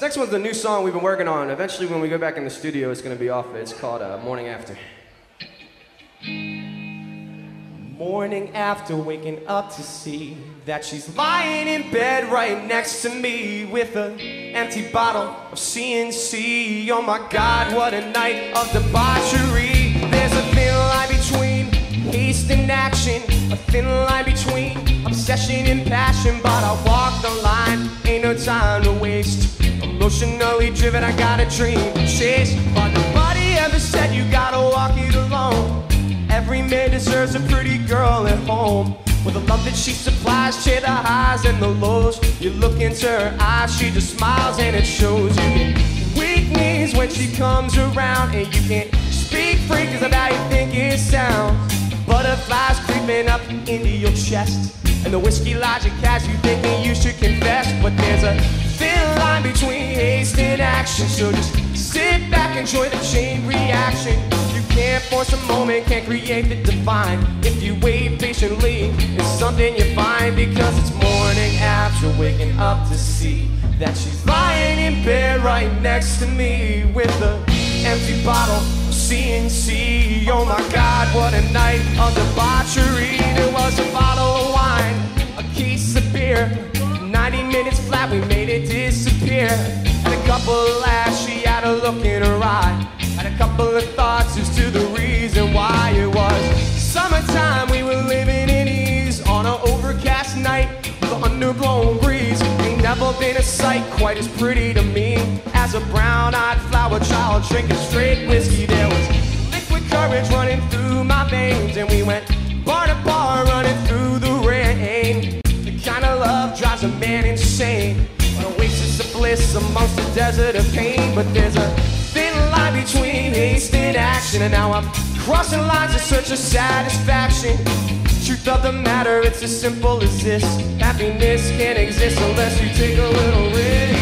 This next one's the new song we've been working on. Eventually, when we go back in the studio, it's going to be off. It's called uh, Morning After. Morning after waking up to see that she's lying in bed right next to me with an empty bottle of CNC. Oh my God, what a night of debauchery. There's a thin line between haste and action, a thin line between obsession and passion. But I walk Driven, I got a dream to chase. But nobody ever said you gotta walk it alone. Every man deserves a pretty girl at home. With the love that she supplies, share the highs and the lows. You look into her eyes, she just smiles and it shows. You get weak knees when she comes around, and you can't speak free because of how you think it sounds. Butterflies creeping up into your chest, and the whiskey logic has you thinking you should confess. But there's a thin line between haste and action, so just sit back, enjoy the chain reaction. You can't force a moment, can't create the divine. If you wait patiently, it's something you find because it's morning after waking up to see that she's lying in bed right next to me with an empty bottle CNC. Oh my God, what a night of debauchery! There was a bottle of wine, a case of beer. 90 minutes flat, we made it disappear. And a couple of laughs, she had a look in her eye. Had a couple of Ain't been a sight quite as pretty to me as a brown-eyed flower child drinking straight whiskey. There was liquid courage running through my veins, and we went bar to bar, running through the rain. The kind of love drives a man insane. An oasis of bliss amongst a desert of pain. But there's a thin line between haste and action. And now I'm crossing lines in search of satisfaction. Truth of the matter, it's as simple as this. Happiness can't exist unless you take a little risk.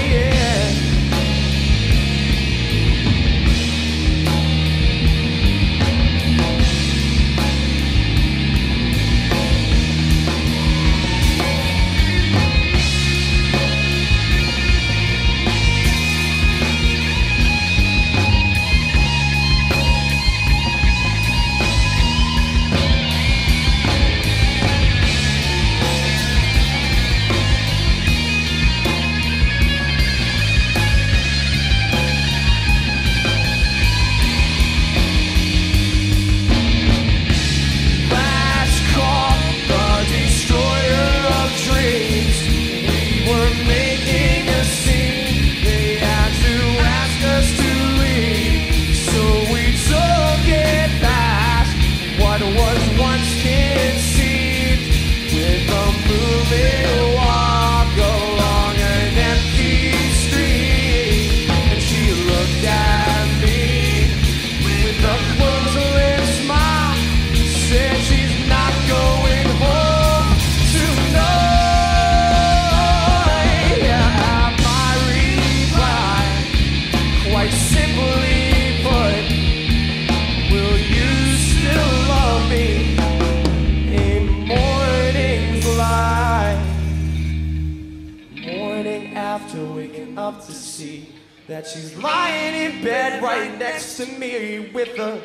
After waking up to see that she's lying in bed right next to me with an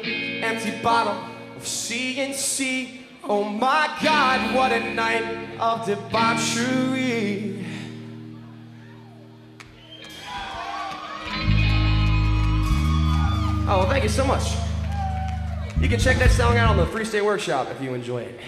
empty bottle of CNC. Oh my God, what a night of debauchery. Oh, well, thank you so much. You can check that song out on the Free State Workshop if you enjoy it.